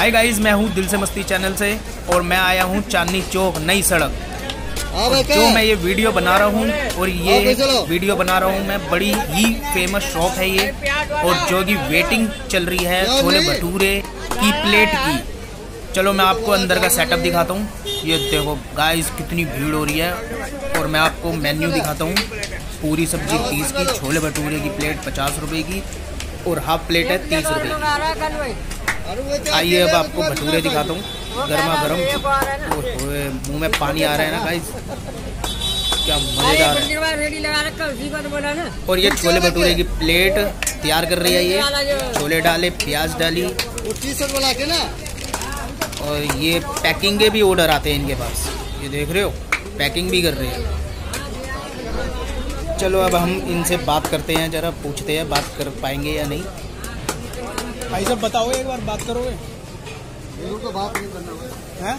Hi guys मैं हूँ दिल से मस्ती चैनल से और मैं आया हूँ चांदनी चौक नई सड़क। जो मैं ये वीडियो बना रहा हूँ और ये वीडियो बना रहा हूँ मैं बड़ी ही फ़ेमस शॉप है ये। और जो कि वेटिंग चल रही है छोले भटूरे की प्लेट की। चलो मैं आपको अंदर का सेटअप दिखाता हूँ। ये देखो गाइस कितनी भीड़ हो रही है। और मैं आपको मेन्यू दिखाता हूँ। पूरी सब्ज़ी तीस की छोले भटूरे की प्लेट पचास रुपये की और हाफ़ प्लेट है तीस रुपये की। आइए, अब आपको भटूरे दिखाता हूँ। गर्मा गर्म। मुँह में पानी आ रहा है ना गाइस क्या मज़ेदार है। और ये छोले भटूरे की प्लेट तैयार कर रही है ये। छोले डाले, प्याज डाली। और ये पैकिंग के भी ऑर्डर आते हैं इनके पास। ये देख रहे हो, पैकिंग भी कर रहे हैं। चलो, अब हम इनसे बात करते हैं, ज़रा पूछते हैं, बात कर पाएँगे या नहीं। भाई साहब बताओ एक बार बात करोगे? हैं?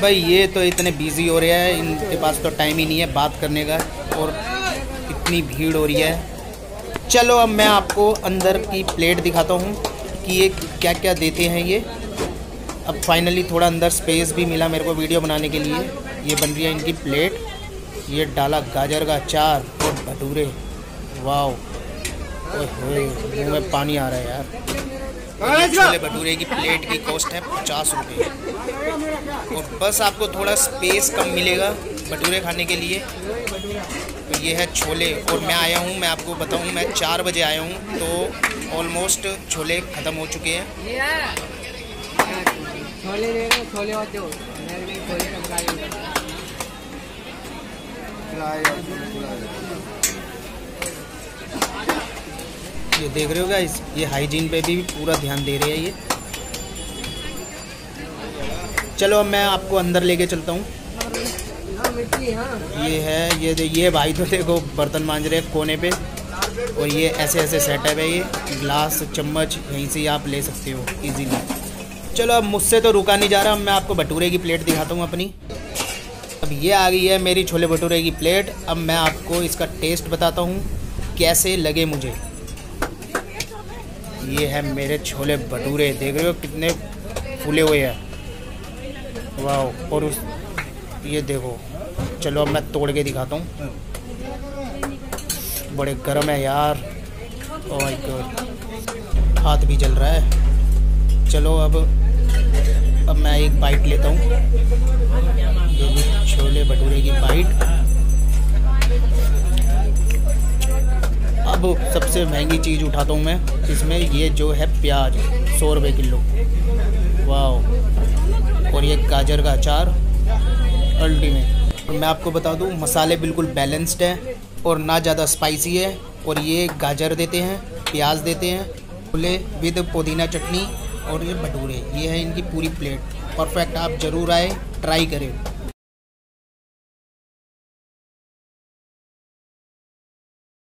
भाई ये तो इतने बिज़ी हो रहे हैं इनके पास तो टाइम ही नहीं है बात करने का और इतनी भीड़ हो रही है। चलो अब मैं आपको अंदर की प्लेट दिखाता हूँ कि ये क्या क्या देते हैं ये। अब फाइनली थोड़ा अंदर स्पेस भी मिला मेरे को वीडियो बनाने के लिए। ये बन रही है इनकी प्लेट ये डाला गाजर का अचार और भटूरे। वाओ ओए मुँह में पानी आ रहा है यार। छोले भटूरे की प्लेट की कॉस्ट है पचास रुपये और बस आपको थोड़ा स्पेस कम मिलेगा भटूरे खाने के लिए। तो ये है छोले। और मैं आया हूँ मैं आपको बताऊँ मैं चार बजे आया हूँ तो ऑलमोस्ट छोले ख़त्म हो चुके हैं। छोले ले लो छोले और दो। छोले ये देख रहे हो गाइस ये हाइजीन पे भी पूरा ध्यान दे रहे हैं ये। चलो अब मैं आपको अंदर लेके चलता हूँ। ये है, ये ये भाई तो देखो बर्तन मांज रहे हैं कोने पे। और ये ऐसे ऐसे सेटअप है ये। ग्लास चम्मच, यहीं से आप ले सकते हो इजीली चलो अब मुझसे तो रुका नहीं जा रहा, मैं आपको भटूरे की प्लेट दिखाता हूँ अपनी। अब ये आ गई है मेरी छोले भटूरे की प्लेट अब मैं आपको इसका टेस्ट बताता हूँ, कैसे लगे मुझे। ये है मेरे छोले भटूरे, देख रहे हो कितने फूले हुए हैं। वाह और उस, ये देखो, चलो अब मैं तोड़ के दिखाता हूँ। बड़े गर्म है यार। माय गॉड हाथ भी जल रहा है। चलो अब अब मैं एक बाइट लेता हूँ। छोले भटूरे की बाइट सबसे महँगी चीज़ उठाता हूँ मैं, इसमें ये जो है प्याज, सौ रुपये किलो। वाह और ये गाजर का अचार, अल्टीमेट। मैं आपको बता दूँ, मसाले बिल्कुल बैलेंस्ड हैं और ना ज़्यादा स्पाइसी है। और ये गाजर देते हैं, प्याज देते हैं, खुले विद पुदीना चटनी और ये भटूरे। ये है इनकी पूरी प्लेट परफेक्ट आप ज़रूर आए ट्राई करें।